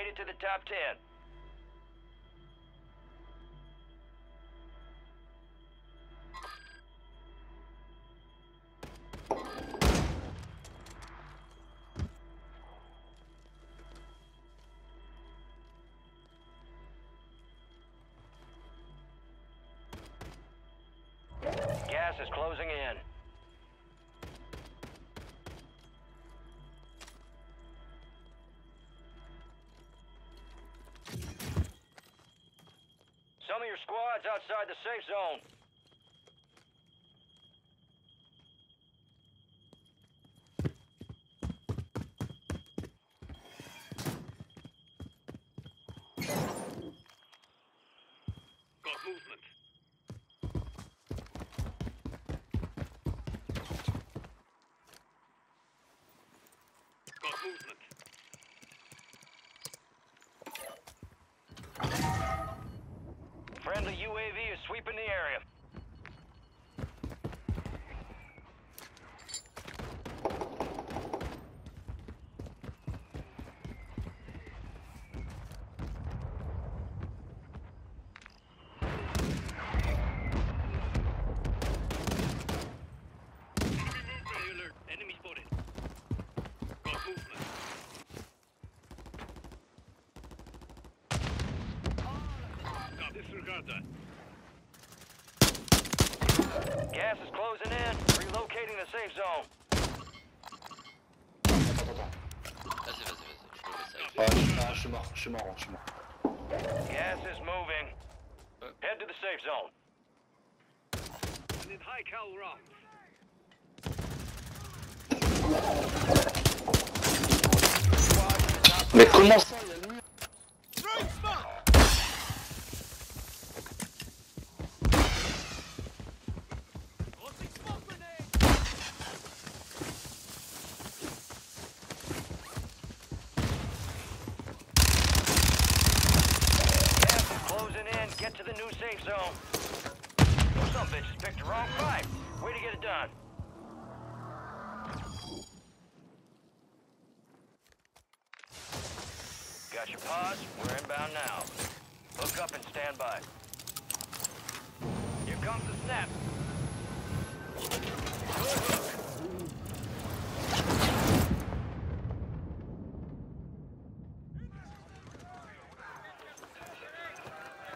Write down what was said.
Made it to the top 10. Gas is closing in. Some of your squad's outside the safe zone. Friendly UAV is sweeping the area. Disregard that. Gas is closing in. Relocating the safe zone. Vas-y, vas-y, vas-y. Je. Ah, ah, je suis mort, je suis mort, je suis mort. Gas is moving. Head to the safe zone. I need high cal rounds. Mais comment ça the new safe. Some bitches picked the wrong fight. Way to get it done. Got your pods? We're inbound now. Hook up and stand by. Here comes the snap.